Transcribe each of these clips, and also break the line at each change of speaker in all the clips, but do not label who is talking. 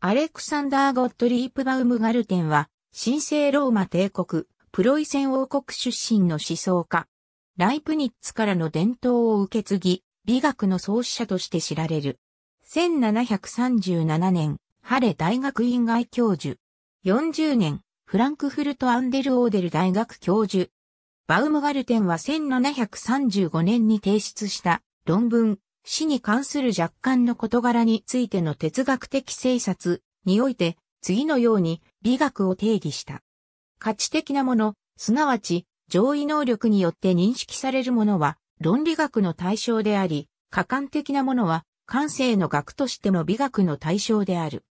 アレクサンダー・ゴットリープ・バウムガルテンは、神聖ローマ帝国、プロイセン王国出身の思想家。ライプニッツからの伝統を受け継ぎ、美学の創始者として知られる。1737年、ハレ大学院外教授。40年、フランクフルト・アンデルオーデル大学教授。バウムガルテンは1735年に提出した論文、死に関する若干の事柄についての哲学的政察において次のように美学を定義した。価値的なもの、すなわち上位能力によって認識されるものは論理学の対象であり、可感的なものは感性の学としての美学の対象である。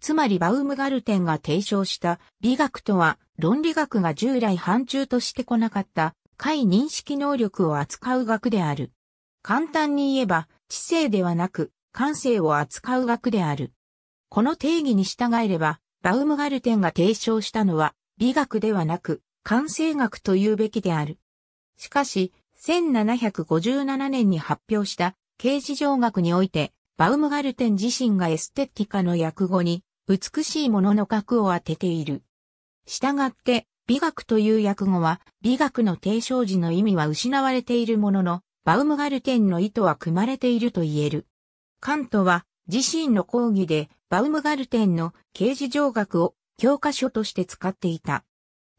つまりバウムガルテンが提唱した美学とは論理学が従来範疇としてこなかった解認識能力を扱う学である。簡単に言えば知性ではなく感性を扱う学である。この定義に従えればバウムガルテンが提唱したのは美学ではなく感性学と言うべきである。しかし1757年に発表した刑事上学において、バウムガルテン自身がエステティカの訳語に、美しいものの格を当てている。したがって、美学という訳語は、美学の提唱時の意味は失われているものの、バウムガルテンの意図は組まれていると言える。カントは、自身の講義で、バウムガルテンの刑事上学を教科書として使っていた。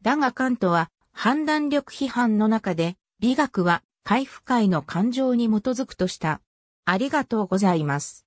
だがカントは、判断力批判の中で、美学は回復会の感情に基づくとした。ありがとうございます。